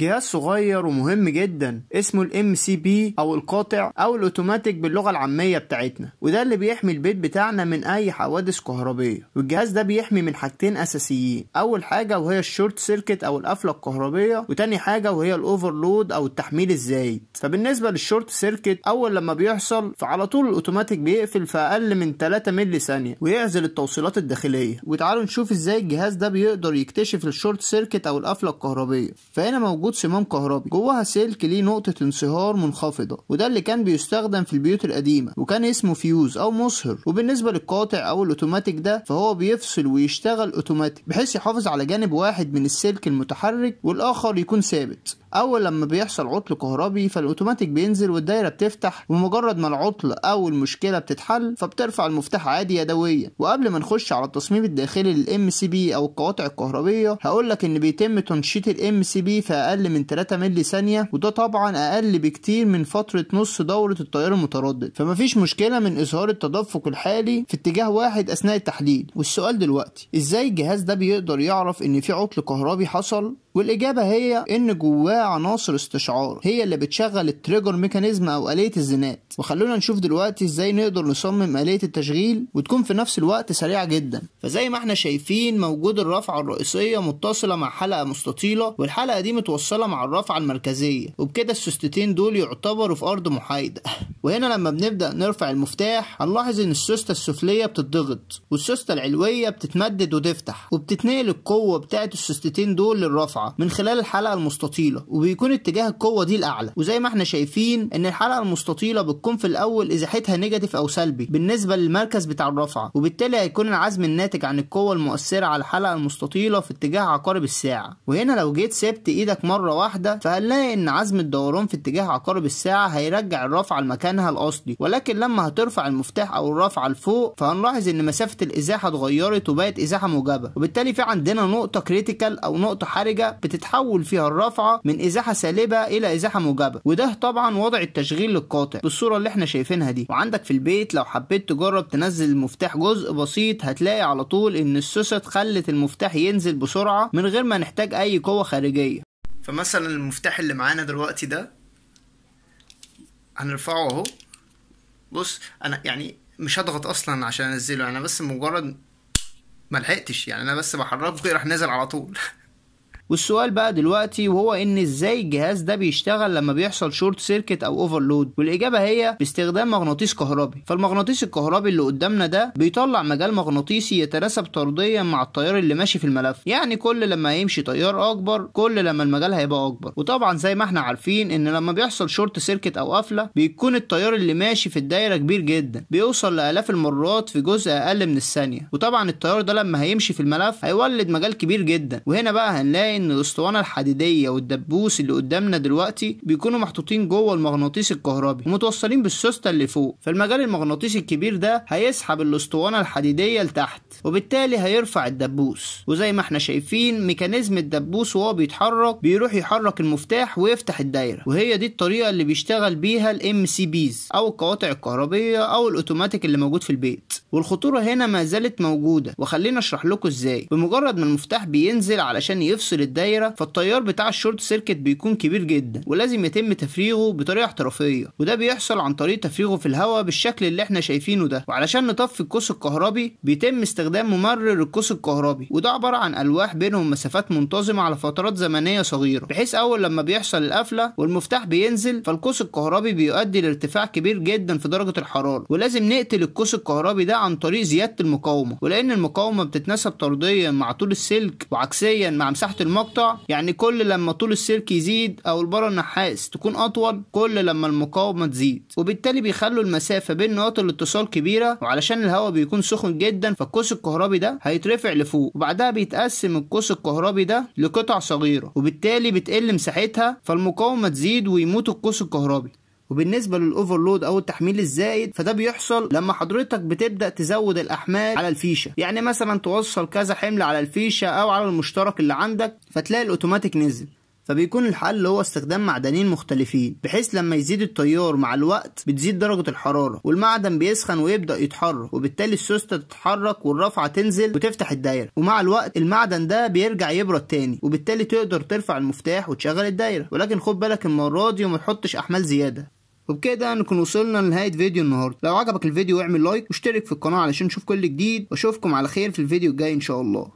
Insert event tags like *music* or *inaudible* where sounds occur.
جهاز صغير ومهم جدا اسمه ال MCB أو القاطع أو الأوتوماتيك باللغة العامية بتاعتنا وده اللي بيحمي البيت بتاعنا من أي حوادث كهربية. والجهاز ده بيحمي من حاجتين أساسيين أول حاجة وهي ال short circuit أو القفلة الكهربية وتاني حاجة وهي ال overload أو التحميل الزايد. فبالنسبة لل short circuit أول لما بيحصل فعلى طول الأوتوماتيك بيقفل في أقل من 3 مللي ثانية ويعزل التوصيلات الداخلية. وتعالوا نشوف إزاي الجهاز ده بيقدر يكتشف ال short circuit أو القفلة الكهربية. فهنا موجود صمام كهربي. جواها سلك ليه نقطة انصهار منخفضة وده اللي كان بيستخدم في البيوت القديمة وكان اسمه فيوز أو مصهر وبالنسبة للقاطع أو الأوتوماتيك ده فهو بيفصل ويشتغل أوتوماتيك بحيث يحافظ على جانب واحد من السلك المتحرك والآخر يكون ثابت. أول لما بيحصل عطل كهربي فالأوتوماتيك بينزل والدايرة بتفتح ومجرد ما العطل أو المشكلة بتتحل فبترفع المفتاح عادي يدويا وقبل ما نخش على التصميم الداخلي لل MCB أو القواطع الكهربية هقول لك إن بيتم تنشيط ال MCB في أقل من 3 مللي ثانية وده طبعا أقل بكتير من فترة نص دورة التيار المتردد. فمفيش مشكلة من إظهار التدفق الحالي في اتجاه واحد أثناء التحليل والسؤال دلوقتي إزاي الجهاز ده بيقدر يعرف إن في عطل كهربي حصل؟ والإجابة هي إن جواه عناصر استشعار. هي اللي بتشغل ال trigger mechanism أو آلية الزناد. وخلونا نشوف دلوقتي إزاي نقدر نصمم آلية التشغيل وتكون في نفس الوقت سريعة جدا. فزي ما إحنا شايفين موجود الرافعة الرئيسية متصلة مع حلقة مستطيلة والحلقة دي متوصلة مع الرافعة المركزية. وبكده السوستتين دول يعتبروا في أرض محايدة. *laughs* وهنا لما بنبدأ نرفع المفتاح هنلاحظ إن السوستة السفلية بتتضغط والسوستة العلوية بتتمدد وتفتح وبتتنقل القوة بتاعت السوستتين دول من خلال الحلقة المستطيلة وبيكون اتجاه القوة دي الأعلى. وزي ما إحنا شايفين إن الحلقة المستطيلة بتكون في الأول إزاحتها نيجاتيف أو سلبي بالنسبة للمركز بتاع الرافعة وبالتالي هيكون العزم الناتج عن القوة المؤثرة على الحلقة المستطيلة في اتجاه عقارب الساعة. وهنا لو جيت سبت إيدك مرة واحدة فهنلاقي إن عزم الدوران في اتجاه عقارب الساعة هيرجع الرافعة لمكانها الأصلي. ولكن لما هترفع المفتاح أو الرافعة لفوق فهنلاحظ إن مسافة الإزاحة اتغيرت وبقت إزاحة موجبة. وبالتالي في عندنا نقطة critical أو نقطة حرجة بتتحول فيها الرافعة من إزاحة سالبة إلى إزاحة موجبة وده طبعا وضع التشغيل للقاطع بالصورة اللي إحنا شايفينها دي. وعندك في البيت لو حبيت تجرب تنزل المفتاح جزء بسيط هتلاقي على طول إن السوستة خلت المفتاح ينزل بسرعة من غير ما نحتاج أي قوة خارجية. فمثلا المفتاح اللي معانا دلوقتي ده هنرفعه أهو. بص أنا يعني مش هضغط أصلا عشان أنزله أنا بس مجرد ما لحقتش. يعني أنا بس بحركه راح نازل على طول. *laughs* والسؤال بقى دلوقتي وهو إن إزاي الجهاز ده بيشتغل لما بيحصل short circuit أو overload والإجابة هي باستخدام مغناطيس كهربي. فالمغناطيس الكهربي اللي قدامنا ده بيطلع مجال مغناطيسي يتناسب طرديا مع التيار اللي ماشي في الملف. يعني كل لما يمشي تيار أكبر كل لما المجال هيبقى أكبر. وطبعا زي ما إحنا عارفين إن لما بيحصل short circuit أو قفلة بيكون التيار اللي ماشي في الدايرة كبير جدا. بيوصل لآلاف المرات في جزء أقل من الثانية. وطبعا التيار ده لما هيمشي في الملف هيولد مجال كبير جدا. وهنا بقى هنلاقي إن الأسطوانة الحديدية والدبوس اللي قدامنا دلوقتي بيكونوا محطوطين جوه المغناطيس الكهربي ومتوصلين بالسوسته اللي فوق. فالمجال المغناطيسي الكبير ده هيسحب الأسطوانة الحديدية لتحت وبالتالي هيرفع الدبوس. وزي ما إحنا شايفين mechanism الدبوس وهو بيتحرك بيروح يحرك المفتاح ويفتح الدايرة. وهي دي الطريقة اللي بيشتغل بيها ال MCBs أو القواطع الكهربية أو الأوتوماتيك اللي موجود في البيت. والخطورة هنا ما زالت موجودة. وخلينا أشرح لكم إزاي. بمجرد ما المفتاح بينزل علشان يفصل الدايرة فالتيار بتاع ال short circuit بيكون كبير جدا ولازم يتم تفريغه بطريقة احترافية. وده بيحصل عن طريق تفريغه في الهواء بالشكل اللي إحنا شايفينه ده. وعلشان نطفي القوس الكهربي بيتم استخدام ممرر القوس الكهربي. وده عبارة عن ألواح بينهم مسافات منتظمة على فترات زمنية صغيرة. بحيث أول لما بيحصل القفلة والمفتاح بينزل فالقوس الكهربي بيؤدي لارتفاع كبير جدا في درجة الحرارة. ولازم نقتل القوس الكهربي ده عن طريق زيادة المقاومة ولأن المقاومة بتتناسب طرديا مع طول السلك وعكسيا مع مساحة المقطع يعني كل لما طول السلك يزيد أو البارة النحاس تكون أطول كل لما المقاومة تزيد. وبالتالي بيخلوا المسافة بين نقاط الاتصال كبيرة وعلشان الهواء بيكون سخن جدا فالقوس الكهربي ده هيترفع لفوق وبعدها بيتقسم القوس الكهربي ده لقطع صغيرة وبالتالي بتقل مساحتها فالمقاومة تزيد ويموت القوس الكهربي. وبالنسبة للأوفرلود أو التحميل الزايد فده بيحصل لما حضرتك بتبدأ تزود الأحمال على الفيشة. يعني مثلا توصل كذا حمل على الفيشة أو على المشترك اللي عندك فتلاقي الأوتوماتيك نزل. فبيكون الحل هو استخدام معدنين مختلفين بحيث لما يزيد التيار مع الوقت بتزيد درجة الحرارة والمعدن بيسخن ويبدأ يتحرك وبالتالي السوستة تتحرك والرفعة تنزل وتفتح الدايرة. ومع الوقت المعدن ده بيرجع يبرد تاني وبالتالي تقدر ترفع المفتاح وتشغل الدايرة. ولكن خد بالك المرة دي وما تحطش أحمال زيادة. وبكده نكون وصلنا لنهاية فيديو النهاردة. لو عجبك الفيديو اعمل لايك واشترك في القناة علشان نشوف كل جديد واشوفكم على خير في الفيديو الجاي إن شاء الله.